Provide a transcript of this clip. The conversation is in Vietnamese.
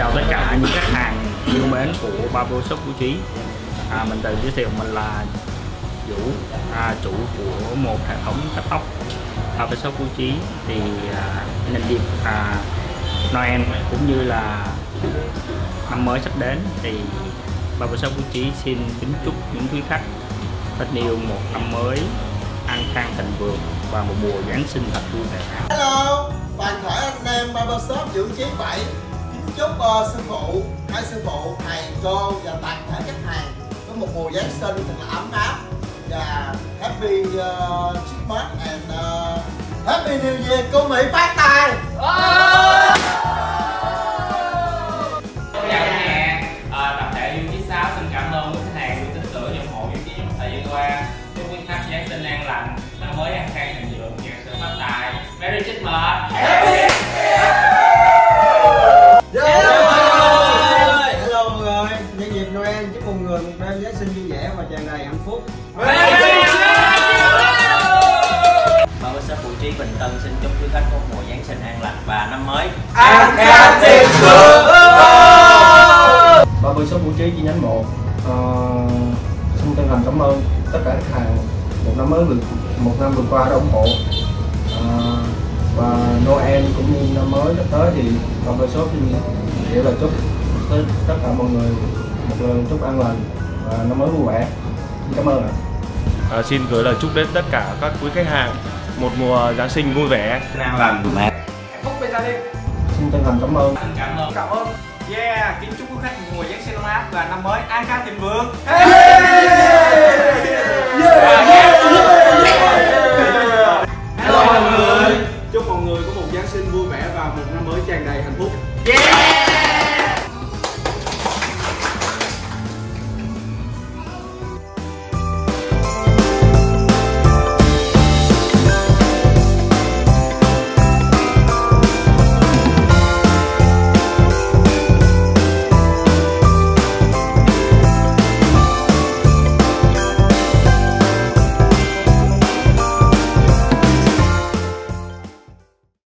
chào tất cả những khách hàng yêu mến của Barber Shop Phú Trí. À, Mình tự giới thiệu mình là Vũ, à, chủ của một hệ thống cắt tóc Barber Shop Phú Trí. Thì à, nhân dịp à, Noel cũng như là năm mới sắp đến thì Barber Shop Phú Trí xin kính chúc những quý khách thân yêu một năm mới an khang thịnh vượng và một mùa Giáng sinh thật vui vẻ. Hello, toàn thể anh em Barber Shop Vũ Trí 7 chúc uh, sư phụ, hai sư phụ, thầy, cô và toàn thể khách hàng có một mùa Giáng sinh thật là ấm áp và Happy uh, Christmas and uh, Happy New Year cô Mỹ phát tài Chào tập thể Dương Chí 6 xin cảm ơn quý khách hàng tin tưởng ủng hộ trong thời gian qua. Chúc quý khách Giáng sinh an lành, năm mới an khang thịnh vượng, sự phát tài. Merry Christmas! Sinh vui vẻ và tràn đầy hạnh phúc. Barber Shop Vũ Trí Bình Tân xin chúc quý khách có một mùa Giáng sinh an lành và năm mới. An khang thịnh vượng Barber Shop Vũ Trí chi nhánh 1 Ờ, xin chân thành cảm ơn tất cả khách hàng một năm mới vừa một năm vừa qua đã ủng hộ. Ờ, và Noel cũng như năm mới sắp tới thì Barber Shop xin gửi lời chúc tới tất cả mọi người một lần chúc an lành Ờ, năm mới vui vẻ cảm ơn ạ à, xin gửi lời chúc đến tất cả các quý khách hàng một mùa Giáng sinh vui vẻ an lành mẹ phúc bên gia đình xin chân thành cảm ơn cảm ơn cảm ơn yeah kính chúc quý khách một mùa Giáng sinh ấm áp và năm mới an khang thịnh vượng hey! yeah! yeah! yeah! yeah! yeah! yeah! Hello mọi người chúc mọi người có một Giáng sinh vui vẻ và một năm mới tràn đầy hạnh phúc yeah!